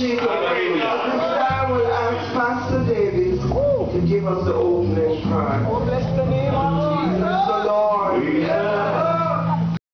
appreciate. This time we'll ask Pastor Davis to give us the opening.